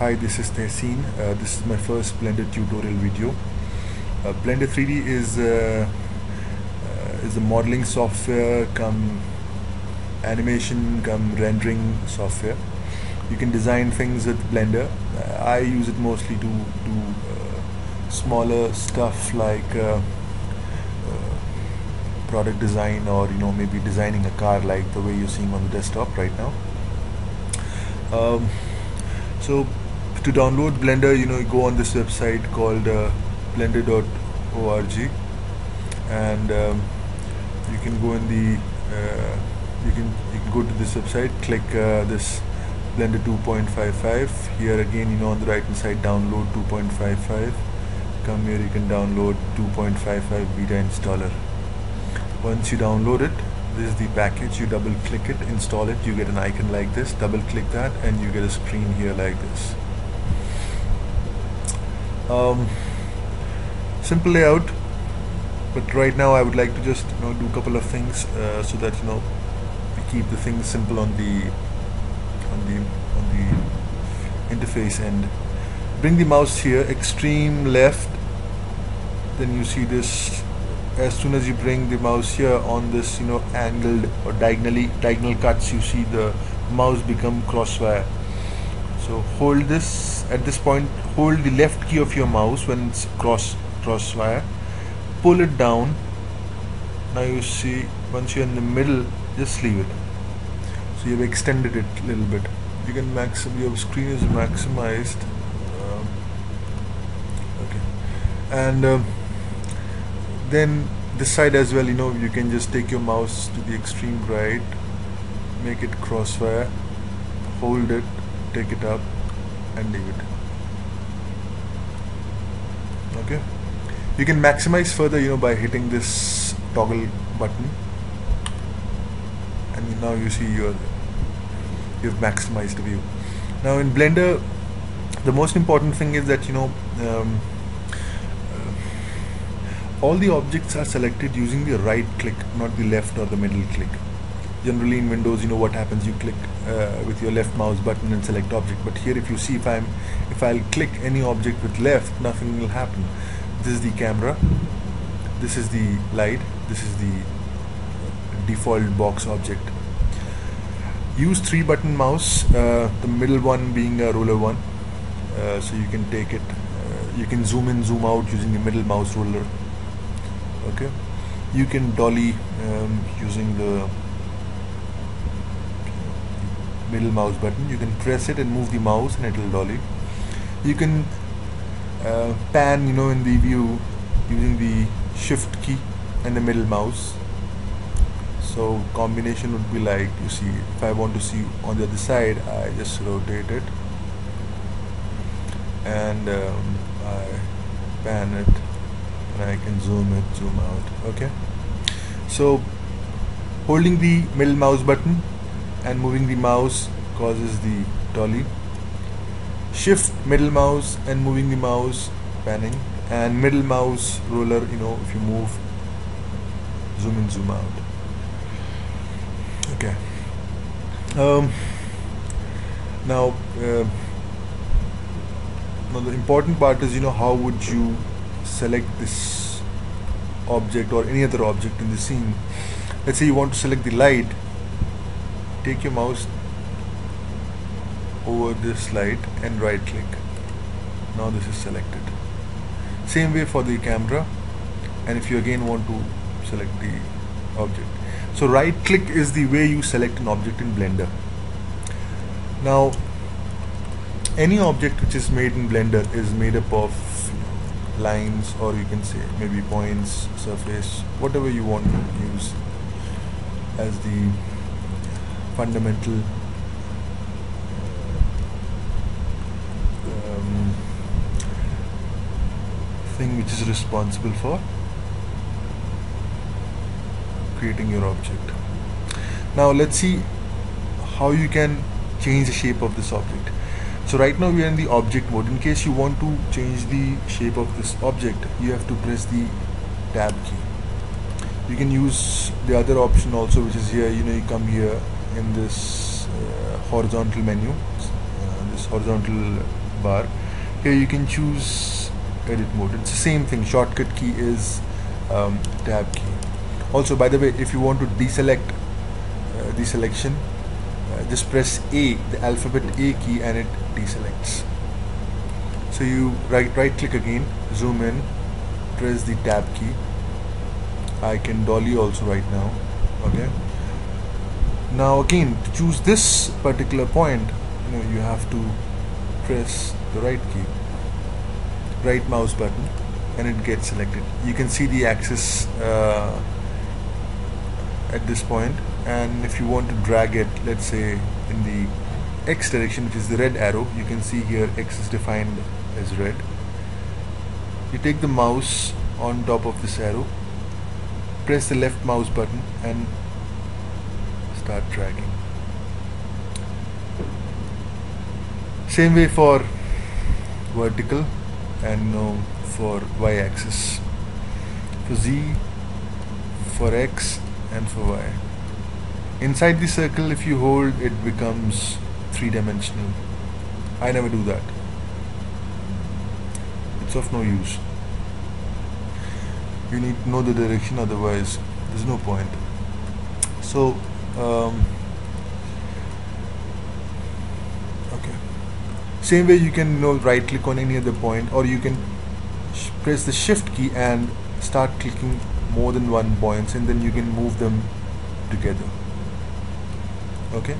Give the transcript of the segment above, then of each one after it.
Hi, this is Tahseen. Uh, this is my first Blender tutorial video. Uh, Blender 3D is uh, uh, is a modeling software come animation come rendering software. You can design things with Blender. Uh, I use it mostly to do uh, smaller stuff like product design or you know maybe designing a car like the way you're seeing on the desktop right now. Um, so to download blender you know you go on this website called uh, blender.org and um, you can go in the uh, you can you can go to this website click uh, this blender 2.55 here again you know on the right hand side download 2.55 come here you can download 2.55 beta installer. Once you download it this is the package. You double click it install it. You get an icon like this. Double click that and you get a screen here like this um, simple layout but right now I would like to just you know do a couple of things uh, so that you know we keep the things simple on the on the on the interface end. Bring the mouse here extreme left then you see this as soon as you bring the mouse here on this you know angled or diagonally diagonal cuts you see the mouse become crosswire so hold this at this point hold the left key of your mouse when it's cross crosswire pull it down. Now you see once you're in the middle just leave it. So you've extended it a little bit. You can maxim your screen is maximized. Um, okay. And um, then this side as well you know you can just take your mouse to the extreme right make it crossfire hold it take it up and leave it. Okay? You can maximize further you know by hitting this toggle button. And now you see your you've maximized the view. Now in blender the most important thing is that you know um, all the objects are selected using the right click not the left or the middle click generally in windows you know what happens you click uh, with your left mouse button and select object. But here if you see if i'm if i'll click any object with left nothing will happen. This is the camera. This is the light. This is the default box object. Use three button mouse uh, the middle one being a ruler one. Uh, so you can take it uh, you can zoom in zoom out using the middle mouse ruler okay? You can dolly um, using the middle mouse button. You can press it and move the mouse and it will dolly. You can uh, pan you know in the view using the shift key and the middle mouse. So combination would be like you see if I want to see on the other side I just rotate it. And um, I pan it and I can zoom it zoom out. Okay? So holding the middle mouse button and moving the mouse causes the dolly. Shift middle mouse and moving the mouse panning. And middle mouse roller you know if you move zoom in zoom out. Okay. Um, now uh, now the important part is you know how would you select this object or any other object in the scene? Let's say you want to select the light take your mouse over this light and right click. Now this is selected. Same way for the camera and if you again want to select the object. So right click is the way you select an object in blender. Now any object which is made in blender is made up of lines or you can say maybe points surface whatever you want to use as the fundamental um, thing which is responsible for creating your object. Now let's see how you can change the shape of this object. So right now we are in the object mode. In case you want to change the shape of this object you have to press the tab key. You can use the other option also which is here. You know you come here in this uh, horizontal menu uh, this horizontal bar. Here you can choose edit mode. It's the same thing. Shortcut key is um, tab key. Also by the way if you want to deselect uh, the selection uh, just press A the alphabet A key and it deselects. So you right right click again zoom in press the tab key. I can dolly also right now. Okay now again to choose this particular point you know you have to press the right key right mouse button and it gets selected. You can see the axis uh, at this point and if you want to drag it let's say in the X direction which is the red arrow you can see here X is defined as red. You take the mouse on top of this arrow press the left mouse button and start dragging. Same way for vertical and no for y-axis. For z for x and for y. Inside the circle if you hold it becomes three-dimensional. I never do that. It's of no use. You need to know the direction otherwise there's no point. So um, okay. Same way you can you know right click on any other point or you can press the shift key and start clicking more than one points and then you can move them together. Okay?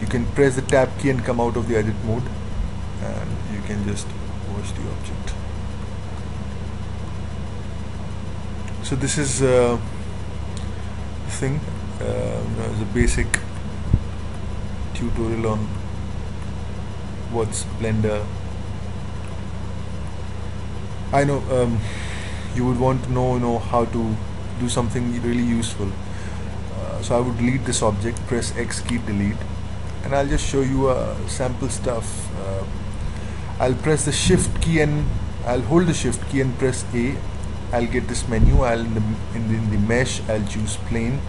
You can press the tab key and come out of the edit mode and you can just watch the object. So this is uh, thing uh, a basic tutorial on what's blender I know um, you would want to know know how to do something really useful. Uh, so I would delete this object press X key delete and I'll just show you uh, sample stuff. Uh, I'll press the shift key and I'll hold the shift key and press A I'll get this menu I'll in the, in the, mesh I'll choose plane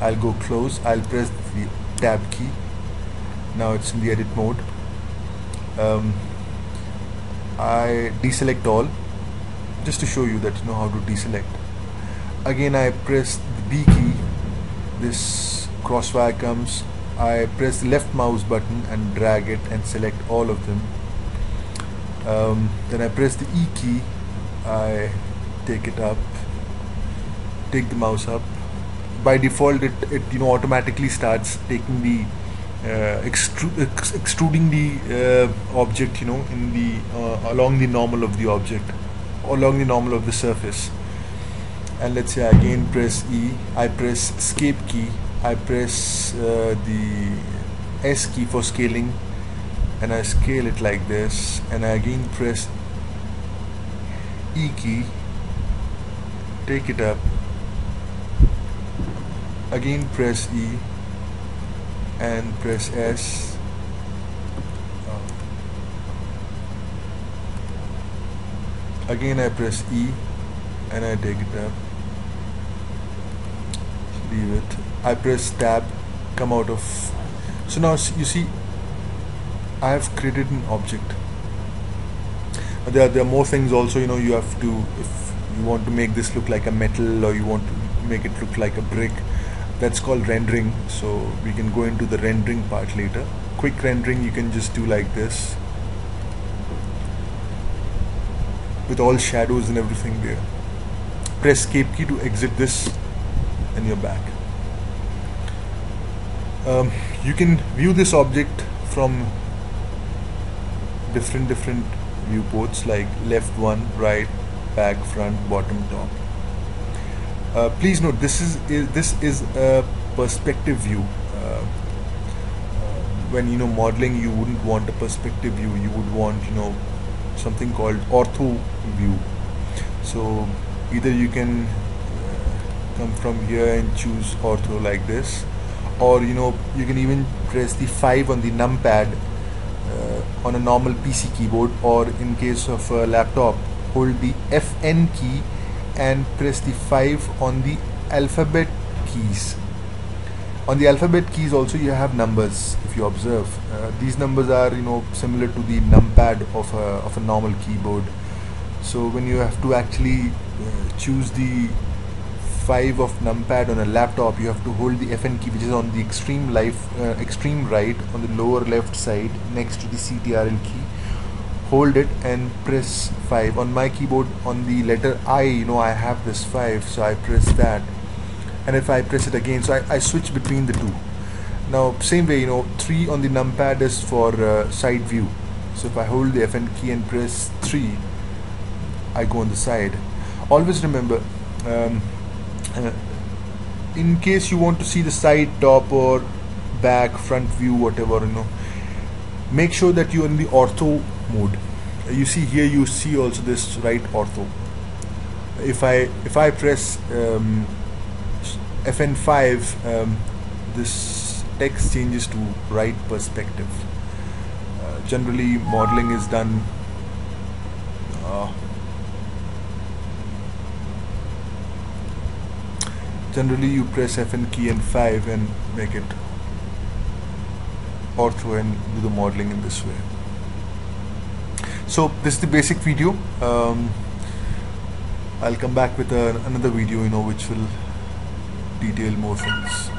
I'll go close I'll press the tab key. Now it's in the edit mode. Um, I deselect all just to show you that you know how to deselect. Again I press the B key. This crosswire comes. I press the left mouse button and drag it and select all of them. Um, then I press the E key. I take it up take the mouse up. By default it, it you know automatically starts taking the uh, extru ex extruding the uh, object you know in the uh, along the normal of the object along the normal of the surface. And let's say I again press E I press escape key I press uh, the S key for scaling and I scale it like this and I again press E key take it up. Again press E and press S. Again I press E and I take it up. Leave it. I press tab come out of. So now you see I have created an object. There are, there are more things also you know you have to if you want to make this look like a metal or you want to make it look like a brick that's called rendering. So we can go into the rendering part later. Quick rendering you can just do like this. With all shadows and everything there. Press escape key to exit this and you're back. Um, you can view this object from different different viewports like left one right back front bottom top. Uh, please note this is, is, this is a perspective view. Uh, when you know modeling you wouldn't want a perspective view. You would want you know something called ortho view. So either you can uh, come from here and choose ortho like this or you know you can even press the 5 on the numpad uh, on a normal PC keyboard or in case of a laptop hold the FN key and press the 5 on the alphabet keys. On the alphabet keys also you have numbers if you observe. Uh, these numbers are you know similar to the numpad of a, of a normal keyboard. So when you have to actually uh, choose the 5 of numpad on a laptop you have to hold the FN key which is on the extreme life uh, extreme right on the lower left side next to the CTRL key hold it and press 5 on my keyboard on the letter I you know I have this 5 so I press that. And if I press it again so I, I switch between the two. Now same way you know 3 on the numpad is for uh, side view. So if I hold the FN key and press 3 I go on the side. Always remember um, uh, in case you want to see the side top or back front view whatever you know make sure that you're in the ortho mode. You see here you see also this right ortho. If I if I press um, FN5 um, this text changes to right perspective. Uh, generally modeling is done uh, generally you press FN key and 5 and make it ortho and do the modeling in this way so this is the basic video. Um, I'll come back with another video you know which will detail more things